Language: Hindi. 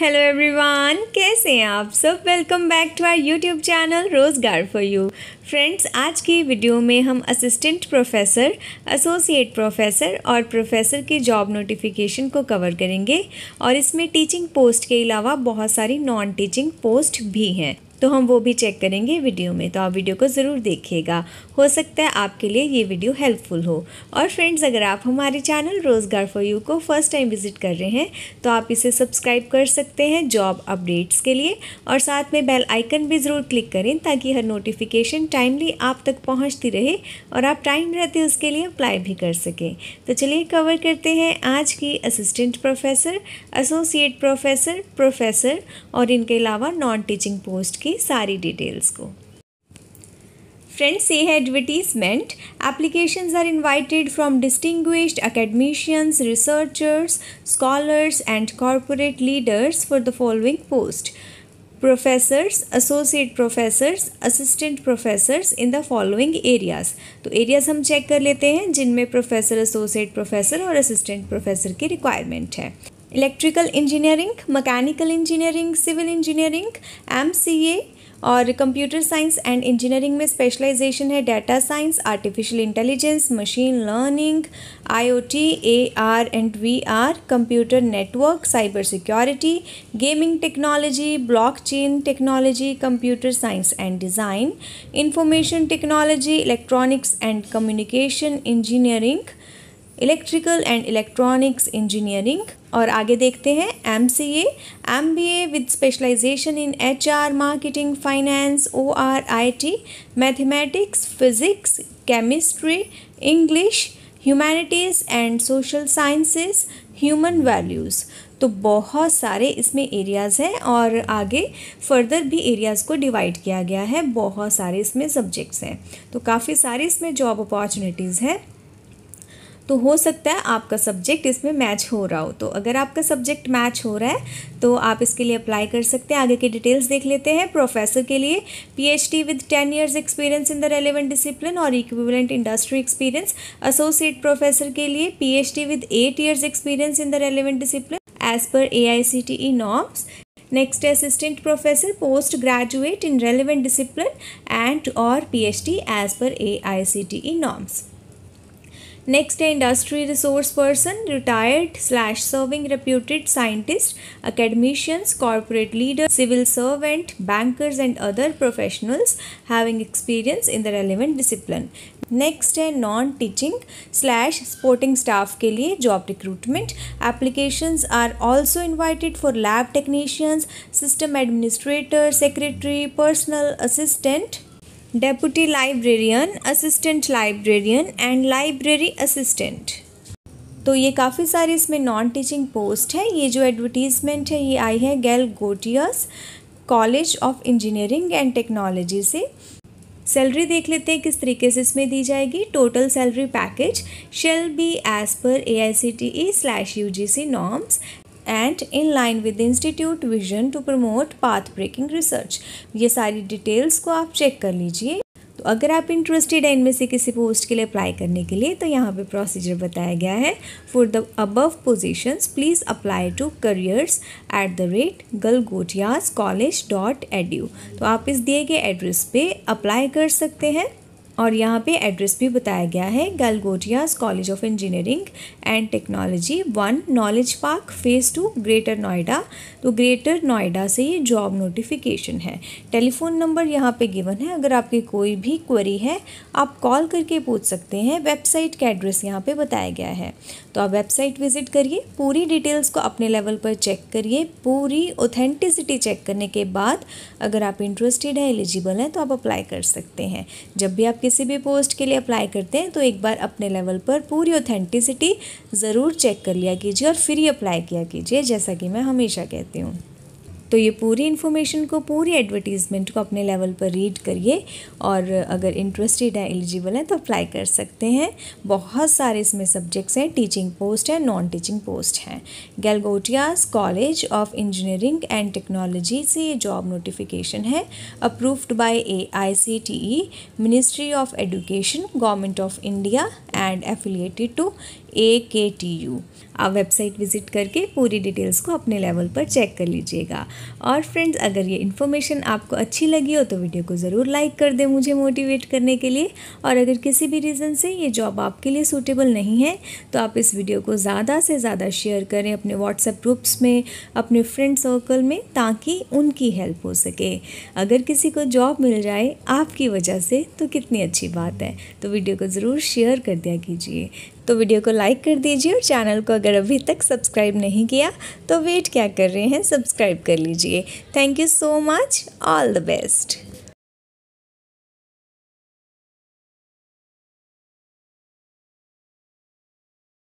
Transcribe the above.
हेलो एवरीवन कैसे हैं आप सब? Welcome back to our YouTube channel Rozgar for you friends आज की वीडियो में हम असिस्टेंट प्रोफेसर एसोसिएट प्रोफेसर और प्रोफेसर के जॉब नोटिफिकेशन को कवर करेंगे और इसमें टीचिंग पोस्ट के अलावा बहुत सारी नॉन टीचिंग पोस्ट भी हैं। तो हम वो भी चेक करेंगे वीडियो में तो आप वीडियो को ज़रूर देखिएगा। हो सकता है आपके लिए ये वीडियो हेल्पफुल हो। और फ्रेंड्स अगर आप हमारे चैनल रोज़गार फॉर यू को फ़र्स्ट टाइम विज़िट कर रहे हैं तो आप इसे सब्सक्राइब कर सकते हैं जॉब अपडेट्स के लिए। और साथ में बेल आइकन भी ज़रूर क्लिक करें, ताकि हर नोटिफिकेशन टाइमली आप तक पहुँचती रहे और आप टाइम रहते उसके लिए अप्लाई भी कर सकें। तो चलिए कवर करते हैं आज की assistant professor associate professor professor और इनके अलावा नॉन टीचिंग पोस्ट की। सारी डिटेल्स को। फ्रेंड्स ये है advertisement applications are invited from distinguished academicians researchers scholars and corporate leaders for the following post professors associate professors assistant professors in the following areas तो एरियाज़ हम चेक कर लेते हैं जिनमें प्रोफेसर एसोसिएट प्रोफेसर और असिस्टेंट प्रोफेसर की रिक्वायरमेंट है। Electrical engineering mechanical engineering civil engineering MCA और कंप्यूटर साइंस एंड इंजीनियरिंग में स्पेशलाइजेशन है data science artificial intelligence machine learning IoT AR and VR computer network cyber security gaming technology blockchain technology computer science and design information technology electronics and communication engineering electrical and electronics engineering और आगे देखते हैं M C A M B A with specialisation in H R marketing finance O R I T mathematics physics chemistry English humanities and social sciences human values तो बहुत सारे इसमें एरियाज़ हैं और आगे फर्दर भी एरियाज़ को डिवाइड किया गया है, बहुत सारे इसमें सब्जेक्ट्स हैं। तो काफ़ी सारे इसमें जॉब अपॉर्चुनिटीज़ हैं। तो हो सकता है आपका सब्जेक्ट इसमें मैच हो रहा हो। तो अगर आपका सब्जेक्ट मैच हो रहा है तो आप इसके लिए अप्लाई कर सकते हैं। आगे की डिटेल्स देख लेते हैं। प्रोफेसर के लिए PhD with ten years experience in the relevant discipline और equivalent industry experience associate professor के लिए PhD with eight years experience in the relevant discipline as per A I C T E norms next assistant professor, postgraduate in relevant as per A I C T E norms next है industry resource person retired slash serving reputed scientist academicians, corporate leaders, civil servant, bankers and other professionals having experience in the relevant discipline. Next है non teaching slash sporting staff के लिए job recruitment applications are also invited for lab technicians system administrator secretary personal assistant deputy librarian assistant librarian and library assistant तो ये काफ़ी सारी इसमें नॉन टीचिंग पोस्ट है। ये जो एडवर्टीज़मेंट है, ये आई है Galgotias college of engineering and technology से। सैलरी देख लेते हैं, किस तरीके से इसमें दी जाएगी। Total salary package shall be as per A I C T E slash U G C norms and in line with institute vision to promote path breaking research ये सारी डिटेल्स को आप चेक कर लीजिए। तो अगर आप इंटरेस्टेड हैं इनमें से किसी पोस्ट के लिए अप्लाई करने के लिए तो यहाँ पे प्रोसीजर बताया गया है। For the above positions please apply to careers at the rate Galgotias college dot edu तो आप इस दिए गए एड्रेस पे अप्लाई कर सकते हैं। और यहाँ पे एड्रेस भी बताया गया है Galgotias college of engineering and technology one knowledge park phase two Greater Noida तो ग्रेटर नोएडा से ये जॉब नोटिफिकेशन है। टेलीफोन नंबर यहाँ पे गिवन है। अगर आपकी कोई भी क्वेरी है, आप कॉल करके पूछ सकते हैं। वेबसाइट का एड्रेस यहाँ पे बताया गया है। तो आप वेबसाइट विज़िट करिए, पूरी डिटेल्स को अपने लेवल पर चेक करिए। पूरी ऑथेंटिसिटी चेक करने के बाद अगर आप इंटरेस्टेड हैं एलिजिबल हैं तो आप अप्लाई कर सकते हैं। जब भी आप किसी भी पोस्ट के लिए अप्लाई करते हैं तो एक बार अपने लेवल पर पूरी ऑथेंटिसिटी ज़रूर चेक कर लिया कीजिए और फिर ही अप्लाई किया कीजिए, जैसा कि मैं हमेशा कहती हूँ। तो ये पूरी इन्फॉर्मेशन को, पूरी एडवर्टीज़मेंट को अपने लेवल पर रीड करिए और अगर इंटरेस्टेड है एलिजिबल है तो अप्लाई कर सकते हैं। बहुत सारे इसमें सब्जेक्ट्स हैं टीचिंग पोस्ट है नॉन टीचिंग पोस्ट हैं। Galgotias college of engineering and technology से ये जॉब नोटिफिकेशन है। Approved by A I C T E ministry of education government of India and affiliated to A K T U आप वेबसाइट विज़िट करके पूरी डिटेल्स को अपने लेवल पर चेक कर लीजिएगा। और फ्रेंड्स अगर ये इन्फॉर्मेशन आपको अच्छी लगी हो तो वीडियो को ज़रूर लाइक कर दें मुझे मोटिवेट करने के लिए। और अगर किसी भी रीज़न से ये जॉब आपके लिए सूटेबल नहीं है तो आप इस वीडियो को ज़्यादा से ज़्यादा शेयर करें अपने व्हाट्सएप ग्रुप्स में, अपने फ्रेंड सर्कल में, ताकि उनकी हेल्प हो सके। अगर किसी को जॉब मिल जाए आपकी वजह से तो कितनी अच्छी बात है। तो वीडियो को ज़रूर शेयर कर दिया कीजिए। तो वीडियो को लाइक कर दीजिए और चैनल को अगर अभी तक सब्सक्राइब नहीं किया तो वेट क्या कर रहे हैं? सब्सक्राइब कर लीजिए। Thank you so much all the best